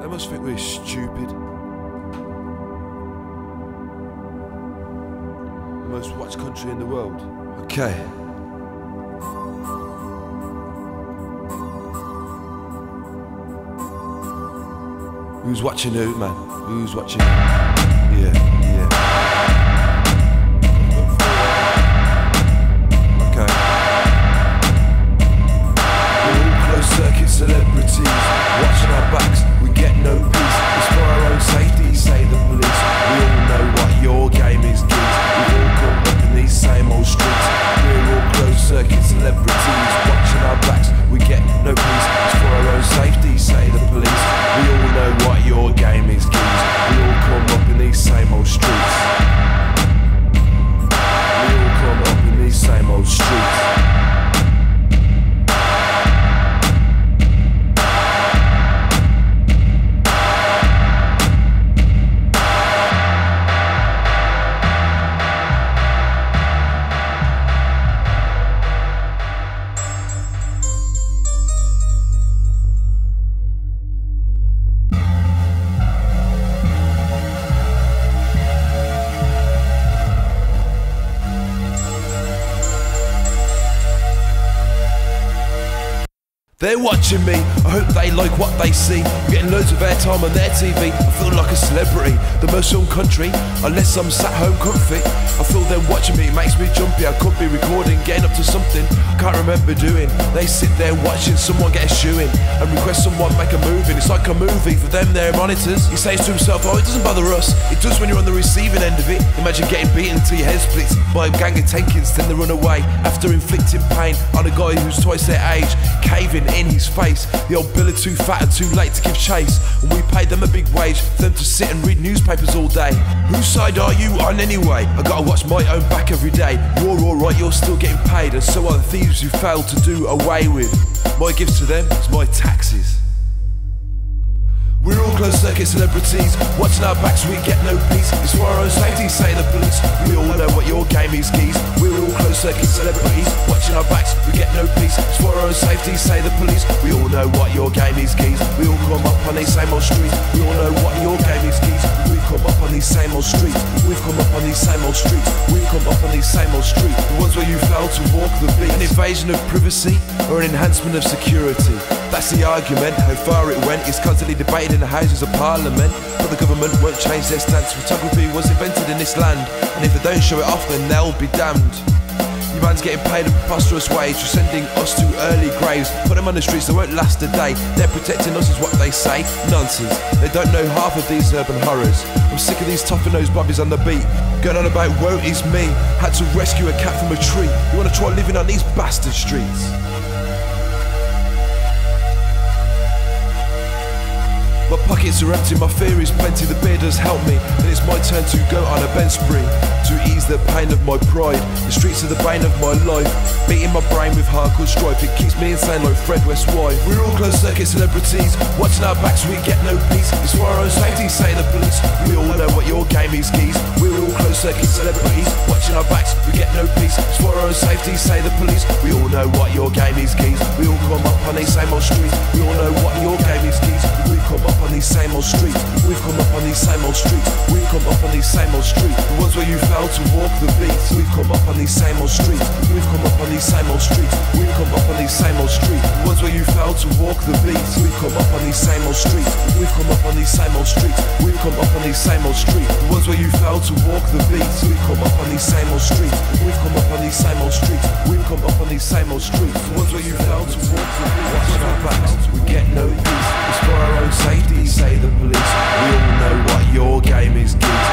They must think we're stupid. Most watched country in the world. Okay. Who's watching who, man? Who's watching? Yeah, yeah. Okay. We're all closed circuit celebrities. They're watching me, I hope they like what they see. Getting loads of airtime on their TV. I feel like celebrity, the most on country, unless I'm sat home comfy. I feel them watching me, makes me jumpy. I could be recording, getting up to something I can't remember doing. They sit there watching someone get a shoe in and request someone make a movie. It's like a movie for them, their monitors. He says to himself, Oh, it doesn't bother us. It does when you're on the receiving end of it. Imagine getting beaten till your head splits by a gang of tankins, then they run away after inflicting pain on a guy who's twice their age, caving in his face. The old bill are too fat and too late to give chase. And we paid them a big wage for them to sit and read newspapers all day. Whose side are you on anyway? I gotta watch my own back every day. You're alright, you're still getting paid, and so are the thieves who failed to do away with. My gift to them is my taxes. We're all closed circuit celebrities. Watching our backs, we get no peace. It's for our own safety, say the police. We all know what your game is, geese. We're all closed circuit celebrities. Watching our backs, we get no peace. It's for our own safety, say the police. We know what your game is, geese. We all come up on these same old streets. We all know what your game is, geese. We've come up on these same old streets. We've come up on these same old streets. We've come up on these same old streets. The ones where you fail to walk the beat. An invasion of privacy or an enhancement of security. That's the argument. How far it went is constantly debated in the Houses of Parliament. But the government won't change their stance. Photography was invented in this land, and if they don't show it off, then they'll be damned. You man's getting paid a preposterous wage for sending us to early graves. Put them on the streets, they won't last a day. They're protecting us, is what they say. Nonsense. They don't know half of these urban horrors. I'm sick of these tougher nosed bobbies on the beat. Going on about woe is me. Had to rescue a cat from a tree. You wanna try living on these bastard streets? Are empty, my fear is plenty, the beer does help me. And it's my turn to go on a bench spree to ease the pain of my pride. The streets are the bane of my life, beating my brain with hardcore strife. It keeps me insane like Fred West White. We're all closed circuit celebrities, watching our backs, we get no peace. It's for our own safety, say the police. We all know what your game is, geese. We're all closed circuit celebrities, watching our backs, we get no peace. It's for our own safety, say the police. how to walk the beats. We've come up on these same old streets. We've come up on these same old streets. We've come up on these same old streets. Ones where you fail to walk the beats. We've come up on these same old streets. We've come up on these same old streets. We've come up on these same old streets. Ones where you fail to walk the beats. We've come up on these same old streets. We've come up on these same old streets. We've come up on these same old streets. Ones where you fail to walk the beats. Watch our backs, we get no peace. It's for our own safety, say the police. We all know what your game is, geese.